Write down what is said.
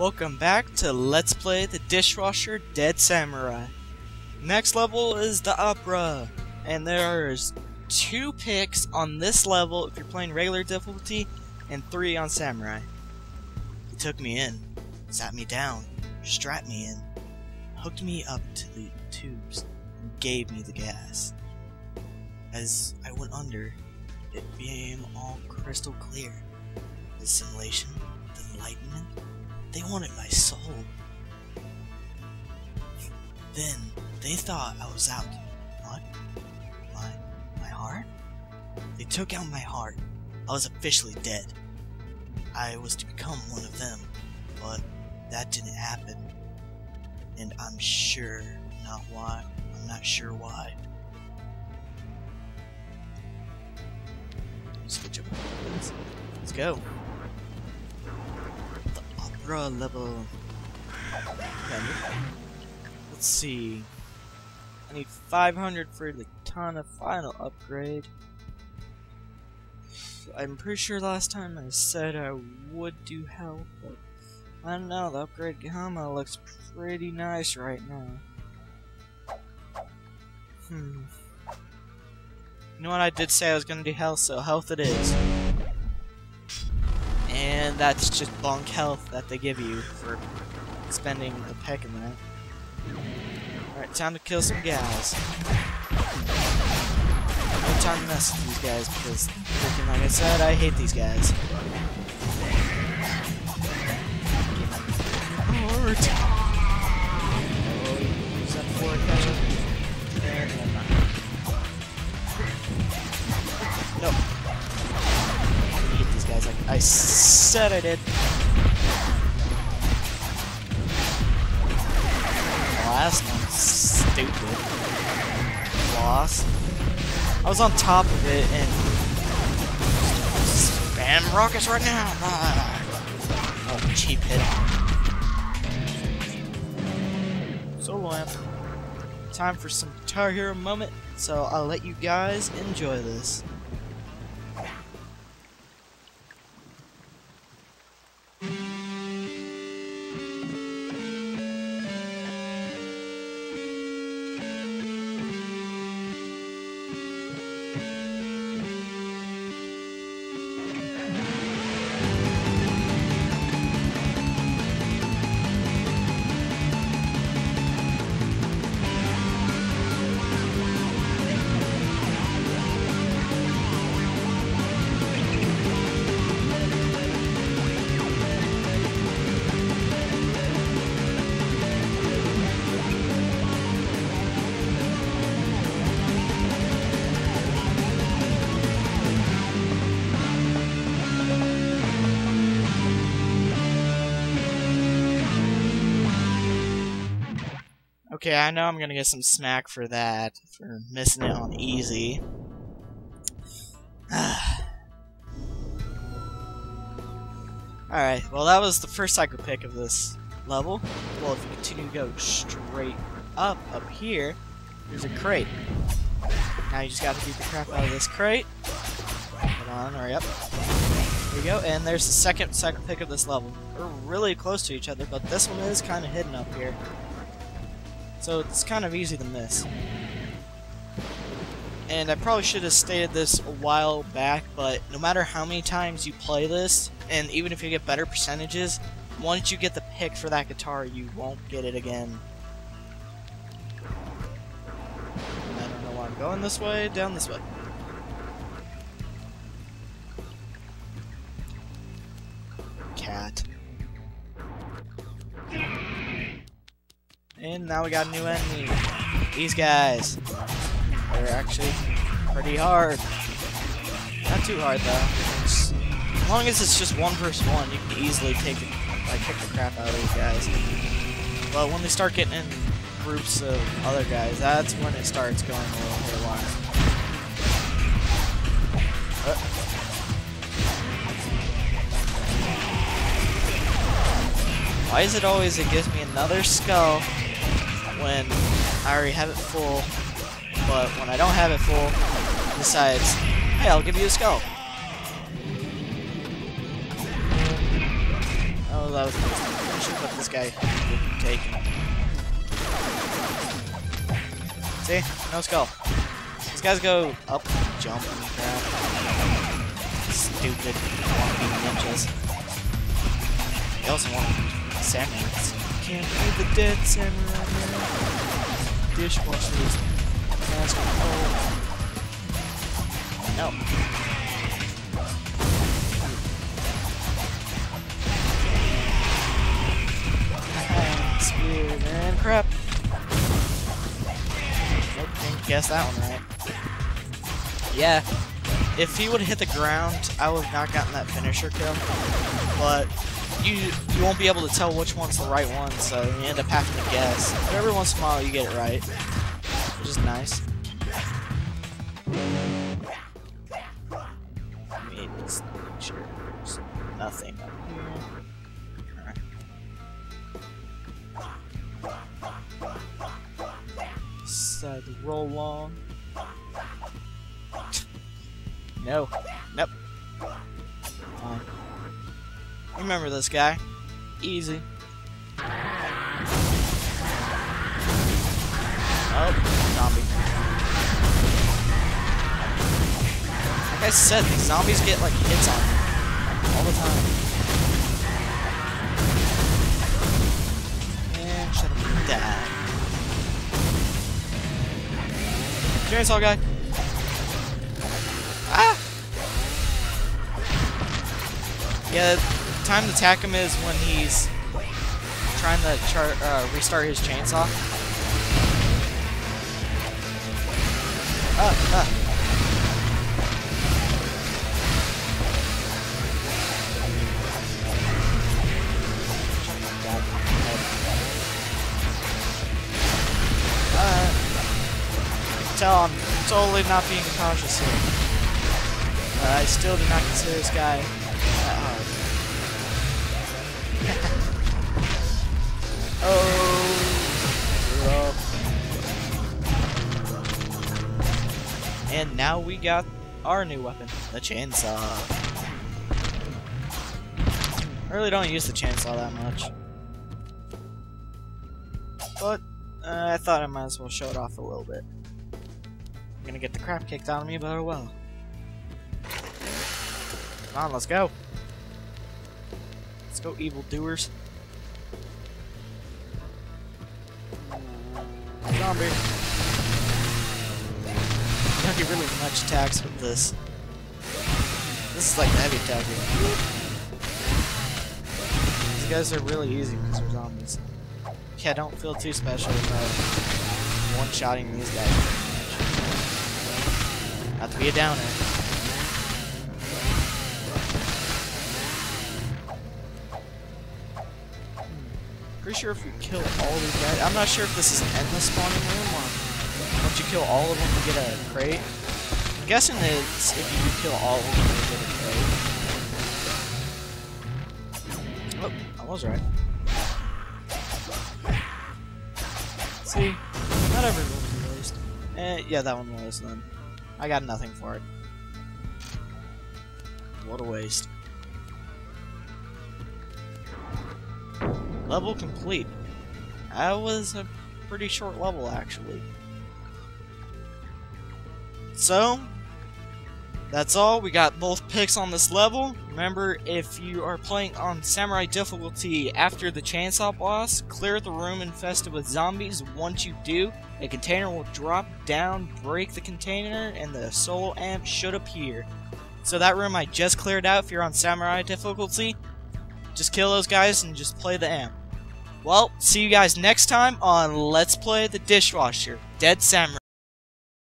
Welcome back to Let's Play the Dishwasher Dead Samurai. Next level is the Opera, and there's two picks on this level if you're playing regular difficulty, and three on Samurai. He took me in, sat me down, strapped me in, hooked me up to the tubes, and gave me the gas. As I went under, it became all crystal clear. The simulation, the enlightenment, they wanted my soul. Then they thought I was out. What? My my heart? They took out my heart. I was officially dead. I was to become one of them, but that didn't happen. And I'm sure not why. I'm not sure why. Switch up. Let's, let's go. Opera level. Let's see. I need 500 for the Katana final upgrade. I'm pretty sure last time I said I would do health, but I don't know, the upgrade Gamma looks pretty nice right now. Hmm. You know what, I did say I was gonna do health, so health it is. That's just bunk health that they give you for spending a peck in that. Alright, time to kill some guys. No time to mess with these guys because, freaking like I said, I hate these guys. Oh, Hurt. Said I did. Last one, stupid. Lost. I was on top of it and spam rockets right now. Ah. Oh, cheap hit. Solo amp. Time for some Guitar Hero moment, so I'll let you guys enjoy this. Okay, I know I'm gonna get some smack for that, for missing it on easy. Alright, well that was the first psycho pick of this level. Well, if you continue to go straight up, up here, there's a crate. Now you just gotta beat the crap out of this crate. Hold on, hurry up. Here we go, and there's the second psycho pick of this level. We're really close to each other, but this one is kind of hidden up here. So it's kind of easy to miss. And I probably should have stated this a while back, but no matter how many times you play this, and even if you get better percentages, once you get the pick for that guitar, you won't get it again. I don't know why I'm going this way, down this way. Cat. And now we got a new enemy. These guys. They're actually pretty hard. Not too hard though. As long as it's just one versus one, you can easily take the, like kick the crap out of these guys. But when they start getting in groups of other guys, that's when it starts going a little haywire. Uh. Why is it always it gives me another skull when I already have it full, but when I don't have it full, it decides, hey, I'll give you a skull. Oh, that was nice. finisher, but this guy take. See? No skull. These guys go up, jump, and crap. Stupid wannabe ninjas. They also want samurais. Can't be the dead samurai man. Dishwashers. Mask oh. No. Spear, man. Crap. Nope, didn't guess that one right. Yeah, if he would have hit the ground, I would have not gotten that finisher kill. But you you won't be able to tell which one's the right one, so you end up having to guess. But every once in a while, you get it right, which is nice. Let me just there's nothing. Side roll long. No. Nope. Remember this guy. Easy. Oh, zombie. Like I said, these zombies get like hits on you all the time. And shut up die. Chainsaw guy. Ah! Yeah, time to attack him is when he's trying to uh, restart his chainsaw. Ah. Uh, tell I'm totally not being cautious here. Uh, I still do not consider this guy oh. And now we got our new weapon, the chainsaw. I really don't use the chainsaw that much. But uh, I thought I might as well show it off a little bit. I'm gonna get the crap kicked out of me, but oh well. Come on, let's go. Let's go, evil Zombie. You don't get really much attacks with this. This is like heavy attacker. These guys are really easy because they're zombies. Yeah, don't feel too special about one-shotting these guys. Not to be a downer. Pretty sure if you kill all these guys, I'm not sure if this is an endless spawning room or once you kill all of them you get a crate. I'm guessing it's if you kill all of them you get a crate. Oh, I was right. See, not everyone room released. Eh, yeah, that one was then. I got nothing for it. What a waste. Level complete. That was a pretty short level, actually. So, that's all. We got both picks on this level. Remember, if you are playing on Samurai difficulty after the Chainsaw boss, clear the room infested with zombies. Once you do, a container will drop down, break the container, and the soul amp should appear. So that room I just cleared out, if you're on Samurai difficulty, just kill those guys and just play the amp. Well, see you guys next time on Let's Play the Dishwasher, Dead Samurai.